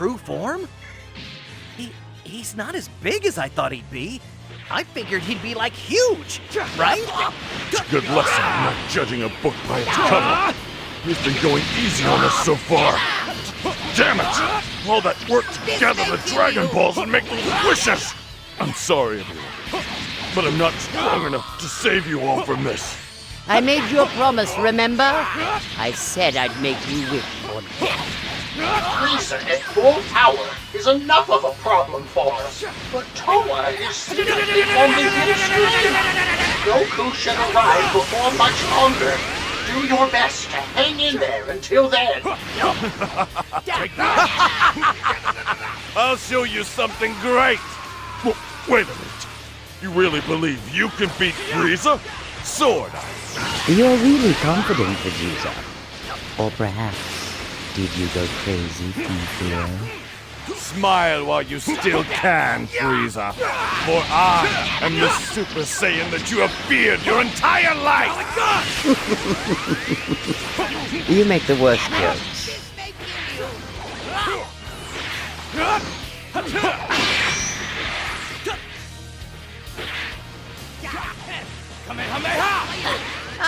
true form? He he's not as big as I thought he'd be. I figured he'd be like huge, right? It's a good lesson not judging a book by its cover. He's been going easy on us so far. Damn it! All that work to gather the Dragon Balls and make those wishes! I'm sorry, everyone, but I'm not strong enough to save you all from this. I made you a promise, remember? I said I'd make you wish for death. Frieza at full power is enough of a problem for us, but Towa is still the only instrument. Goku should arrive before much longer. Do your best to hang in there until then. I'll show you something great! W- wait a minute. You really believe you can beat Frieza? Sword You're really confident, Vegeta. Or perhaps, did you go crazy from? Smile while you still can, Frieza. For I am the Super Saiyan that you have feared your entire life! You make the worst jokes.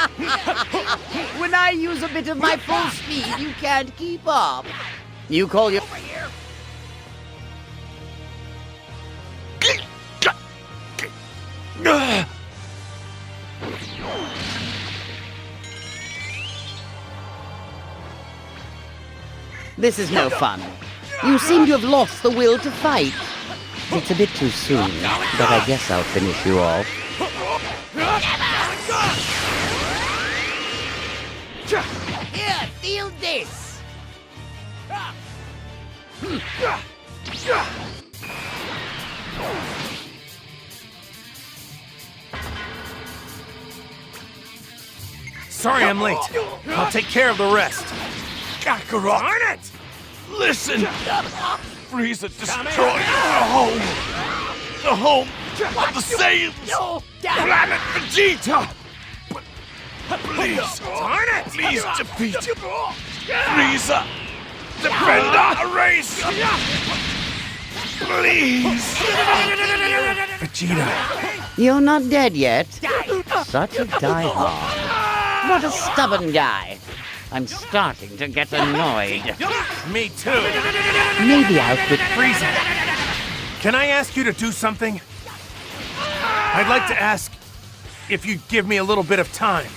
When I use a bit of my full speed, you can't keep up. You call your... This is no fun. You seem to have lost the will to fight. It's a bit too soon, but I guess I'll finish you off. Here, feel this! Sorry I'm late. I'll take care of the rest. Kakarot! Darn it! Listen! Frieza destroyed the home! The home of the Saiyans! Planet Vegeta! But please, Darn it! please defeat Frieza! Uh, defend our race! Please! Vegeta. You're not dead yet. Such a diehard. What a stubborn guy. I'm starting to get annoyed. Me too. Maybe I'll quit Frieza. Can I ask you to do something? I'd like to ask if you'd give me a little bit of time.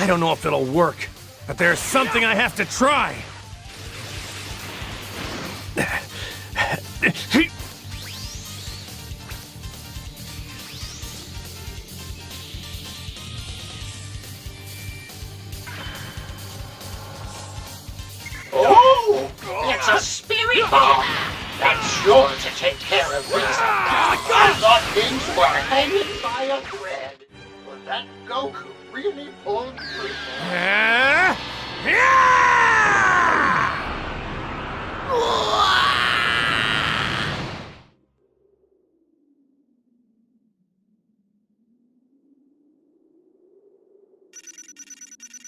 I don't know if it'll work, but there's something I have to try. Oh, it's a spirit bomb. That's sure to take care of Frieza. I thought things were hanging by a thread, but that Goku really. Uh, yeah!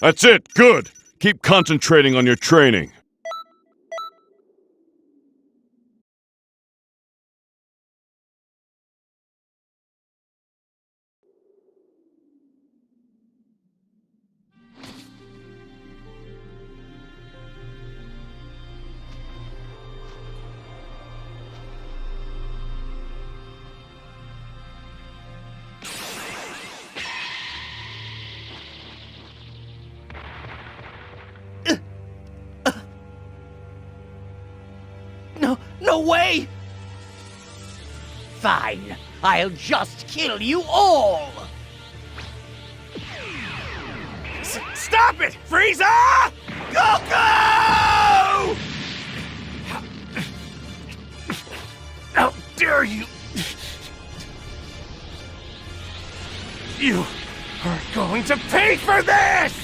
That's it, good! Keep concentrating on your training. No, no way! Fine. I'll just kill you all. S- stop it! Frieza! Goku! How dare you! You are going to pay for this!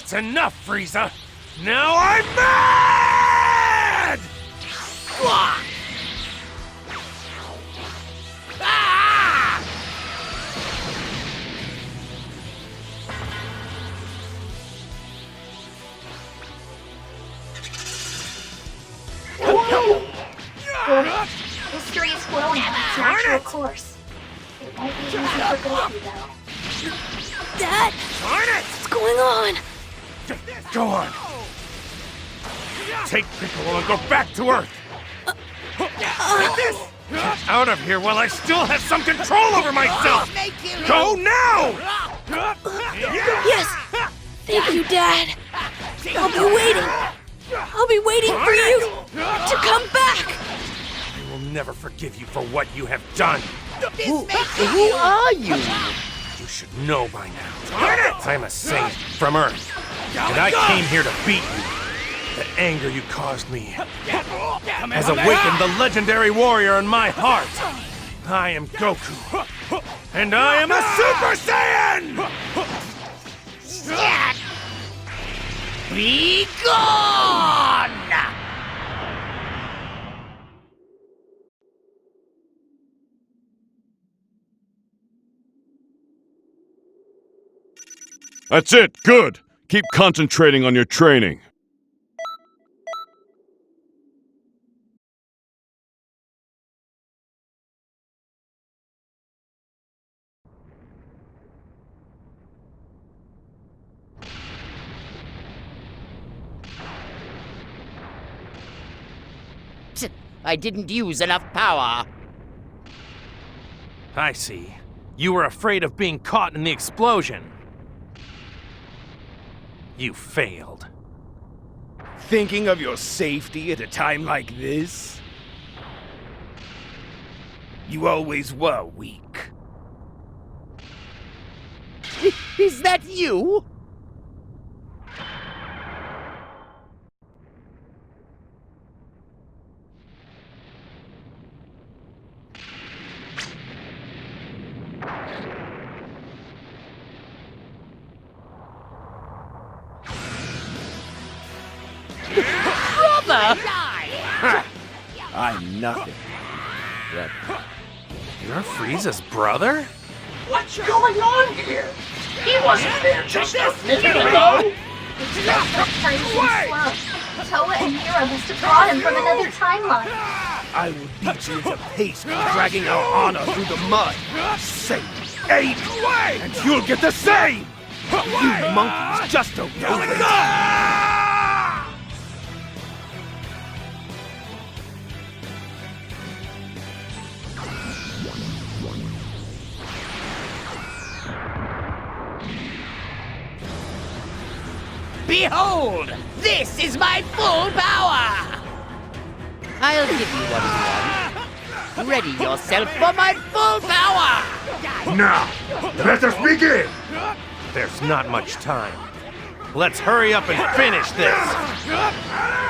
That's enough, Frieza! Now I'm mad! History is flowing in its natural course. It won't be easy for Goku, though. Dad, Darn it! what's going on? Go on. Take Piccolo and go back to Earth. Get out of here while I still have some control over myself. Go now! Yes! Thank you, Dad. I'll be waiting. I'll be waiting for you to come back. I will never forgive you for what you have done. Who, who are you? You should know by now. I'm a saint from Earth, and I came here to beat you. The anger you caused me has awakened the legendary warrior in my heart. I am Goku, and I am a Super Saiyan! Be gone! That's it, good. Keep concentrating on your training. Tch, I didn't use enough power. I see. You were afraid of being caught in the explosion. You failed. Thinking of your safety at a time like this? You always were weak. Is that you? Brother! I'm nothing. You're Frieza's brother? What's going on here? He wasn't there just a minute ago. It's just that time seems slow. Towa and Mira must have brought him from another timeline. I will beat you into paste for dragging our honor through the mud. Say eight, and you'll get the same. You monkeys just don't know Behold! This is my full power! I'll give you what you want. Ready yourself for my full power! Now, let us begin! There's not much time. Let's hurry up and finish this.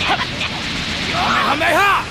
还没好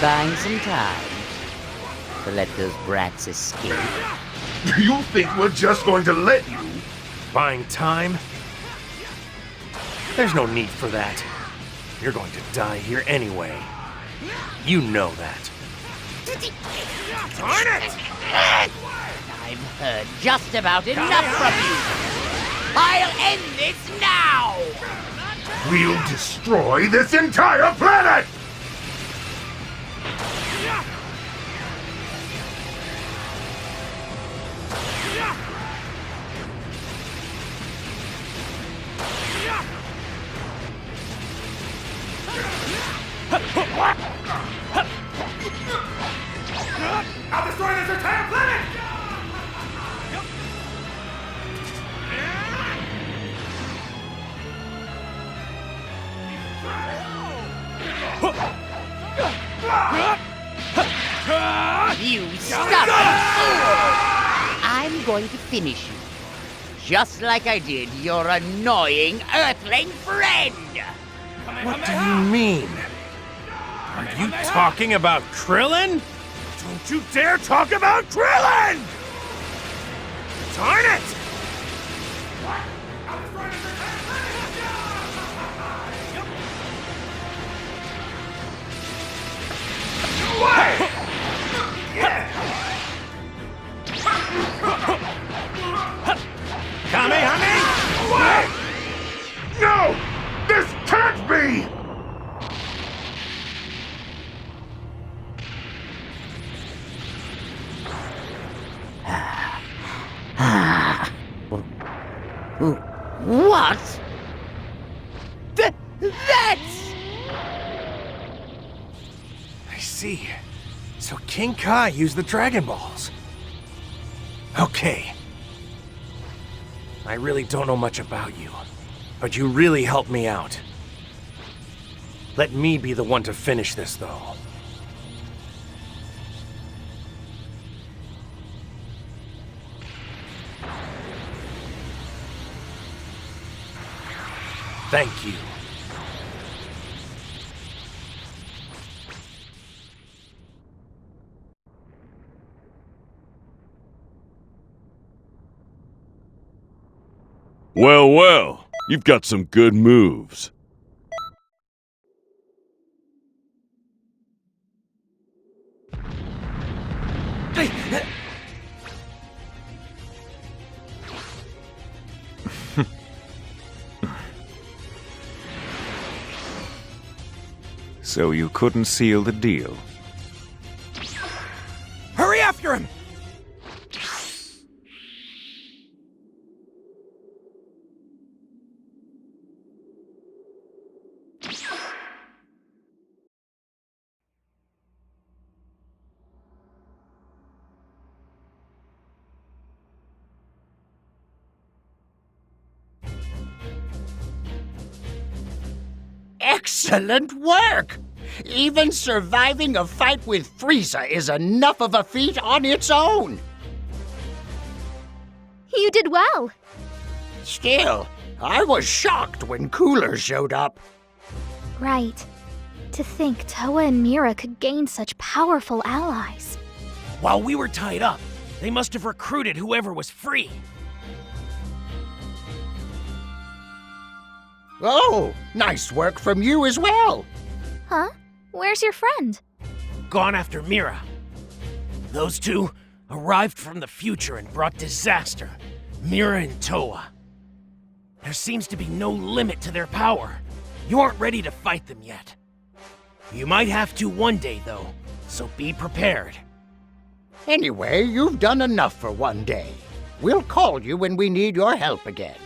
Buying some time to let those brats escape. You think we're just going to let you? Buying time? There's no need for that. You're going to die here anyway. You know that. Darn it! I've heard just about enough from you. I'll end this now! We'll destroy this entire planet! You stubborn fool! I'm going to finish you. Just like I did your annoying Earthling friend! What do you mean? Are you talking about Krillin? Don't you dare talk about Krillin! Darn it! What? Th- that's... I see. So King Kai used the Dragon Balls. Okay. I really don't know much about you, but you really helped me out. Let me be the one to finish this, though. Thank you. Well, well, you've got some good moves. So you couldn't seal the deal? Hurry after him! Excellent work! Even surviving a fight with Frieza is enough of a feat on its own! You did well. Still, I was shocked when Cooler showed up. Right. To think Towa and Mira could gain such powerful allies. While we were tied up, they must have recruited whoever was free. Oh, nice work from you as well. Huh? Where's your friend? Gone after Mira. Those two arrived from the future and brought disaster. Mira and Towa. There seems to be no limit to their power. You aren't ready to fight them yet. You might have to one day, though, so be prepared. Anyway, you've done enough for one day. We'll call you when we need your help again.